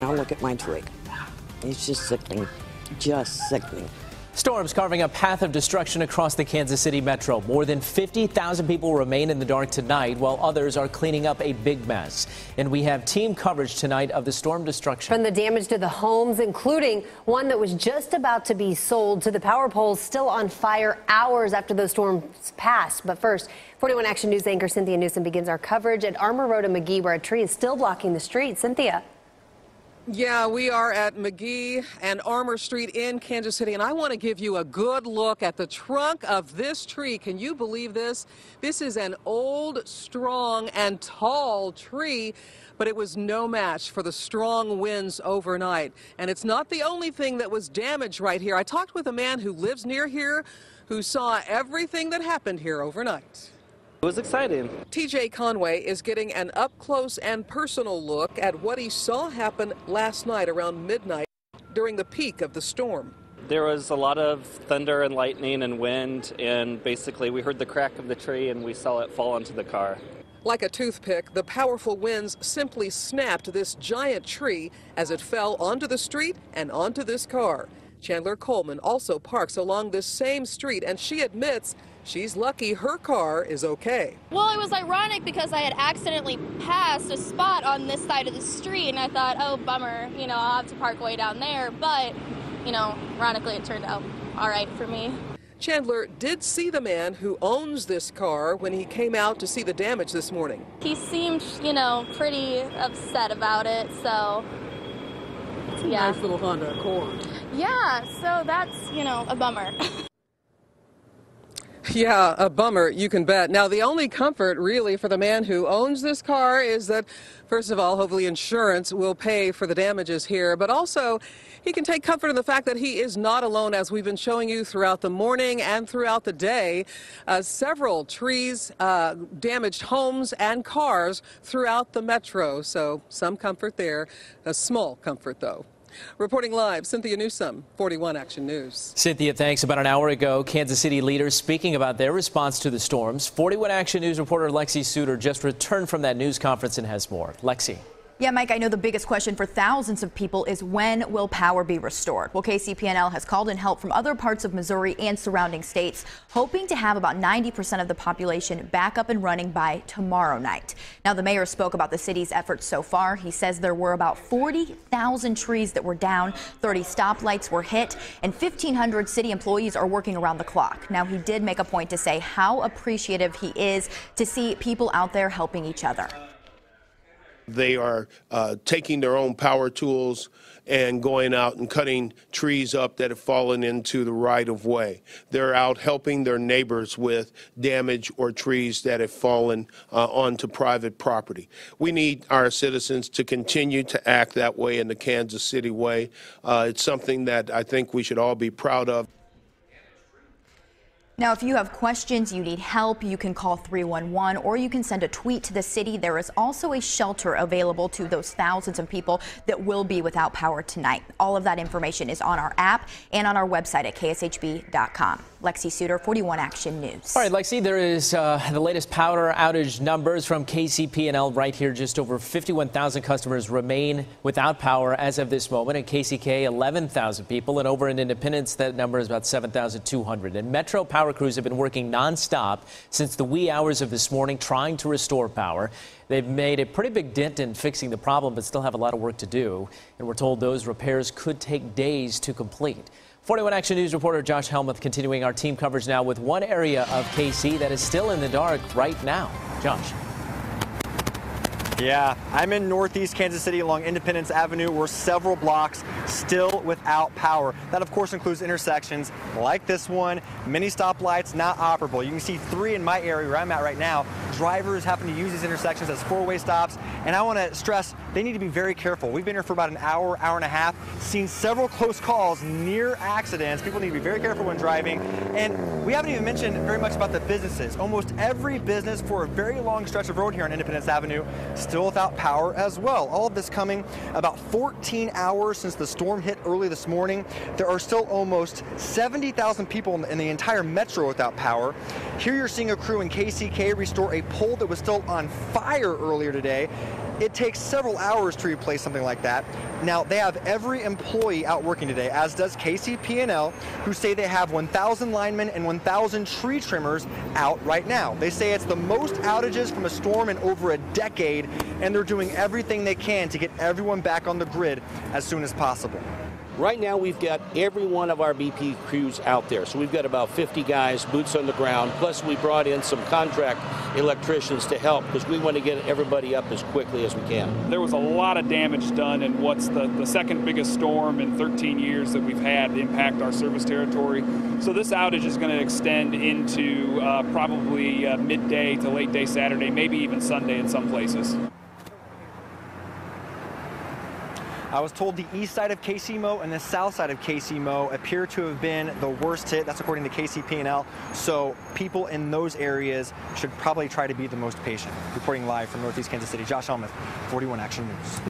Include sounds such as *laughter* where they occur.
Now look at my tree. It's just sickening, just sickening. Storms carving a path of destruction across the Kansas City metro. More than 50,000 people remain in the dark tonight while others are cleaning up a big mess. And we have team coverage tonight of the storm destruction. From the damage to the homes, including one that was just about to be sold to the power poles still on fire hours after those storms passed. But first, 41 Action News anchor Cynthia Newsome begins our coverage at Armour Road in McGee where a tree is still blocking the street. Cynthia. Yeah, we are at McGee and Armour Street in Kansas City, and I want to give you a good look at the trunk of this tree. Can you believe this? This is an old, strong, and tall tree, but it was no match for the strong winds overnight. And it's not the only thing that was damaged right here. I talked with a man who lives near here who saw everything that happened here overnight. It was exciting. TJ Conway is getting an up close and personal look at what he saw happen last night around midnight during the peak of the storm. There was a lot of thunder and lightning and wind, and basically we heard the crack of the tree and we saw it fall onto the car. Like a toothpick, the powerful winds simply snapped this giant tree as it fell onto the street and onto this car. Chandler Coleman also parks along this same street, and she admits she's lucky her car is okay. Well, it was ironic because I had accidentally passed a spot on this side of the street, and I thought, oh, bummer, you know, I'll have to park way down there. But, you know, ironically, it turned out all right for me. Chandler did see the man who owns this car when he came out to see the damage this morning. He seemed, you know, pretty upset about it, so. Yeah. Nice little Honda Accord. Yeah, so that's, you know, a bummer. *laughs* Yeah, a bummer, you can bet. Now, the only comfort really for the man who owns this car is that, first of all, hopefully insurance will pay for the damages here, but also he can take comfort in the fact that he is not alone, as we've been showing you throughout the morning and throughout the day. Uh, several trees uh, damaged homes and cars throughout the metro, so some comfort there, a small comfort, though. Reporting live, Cynthia Newsome, 41 Action News. Cynthia, thanks. About an hour ago, Kansas City leaders speaking about their response to the storms. 41 Action News reporter Lexi Sutter just returned from that news conference and has more. Lexi. Yeah, Mike, I know the biggest question for thousands of people is when will power be restored? Well, KCP&L has called in help from other parts of Missouri and surrounding states, hoping to have about 90% of the population back up and running by tomorrow night. Now, the mayor spoke about the city's efforts so far. He says there were about 40,000 trees that were down, 30 stoplights were hit, and 1,500 city employees are working around the clock. Now, he did make a point to say how appreciative he is to see people out there helping each other. They are uh, taking their own power tools and going out and cutting trees up that have fallen into the right of way. They're out helping their neighbors with damage or trees that have fallen uh, onto private property. We need our citizens to continue to act that way in the Kansas City way. Uh, it's something that I think we should all be proud of. Now, if you have questions, you need help, you can call 311 or you can send a tweet to the city. There is also a shelter available to those thousands of people that will be without power tonight. All of that information is on our app and on our website at kshb.com. Lexi Sutter, 41 Action News. All right, Lexi, there is uh, the latest power outage numbers from KCP&L right here. Just over 51,000 customers remain without power as of this moment. At KCK, 11,000 people. And over in Independence, that number is about 7,200. And Metro Power crews have been working nonstop since the wee hours of this morning trying to restore power. They've made a pretty big dent in fixing the problem, but still have a lot of work to do. And we're told those repairs could take days to complete. 41 Action News reporter Josh Helmuth continuing our team coverage now with one area of KC that is still in the dark right now. Josh. Yeah, I'm in northeast Kansas City along Independence Avenue. We're several blocks still without power. That, of course, includes intersections like this one. Many stoplights not operable. You can see three in my area where I'm at right now. Drivers happen to use these intersections as four-way stops. And I want to stress they need to be very careful. We've been here for about an hour, hour and a half, seen several close calls near accidents. People need to be very careful when driving. And we haven't even mentioned very much about the businesses. Almost every business for a very long stretch of road here on Independence Avenue still without power as well. All of this coming about 14 hours since the storm hit early this morning. There are still almost 70,000 people in the entire metro without power. Here you're seeing a crew in KCK restore a pole that was still on fire earlier today. It takes several hours to replace something like that. Now, they have every employee out working today, as does KCP&L, who say they have 1,000 linemen and 1,000 tree trimmers out right now. They say it's the most outages from a storm in over a decade, and they're doing everything they can to get everyone back on the grid as soon as possible. Right now, we've got every one of our BP crews out there. So we've got about 50 guys, boots on the ground. Plus, we brought in some contract electricians to help because we want to get everybody up as quickly as we can. There was a lot of damage done in what's the, the second biggest storm in 13 years that we've had impact our service territory. So this outage is going to extend into uh, probably uh, midday to late day Saturday, maybe even Sunday in some places. I was told the east side of KCMO and the south side of KCMO appear to have been the worst hit. That's according to KCP&L. So people in those areas should probably try to be the most patient. Reporting live from Northeast Kansas City, Josh Helmuth, 41 Action News.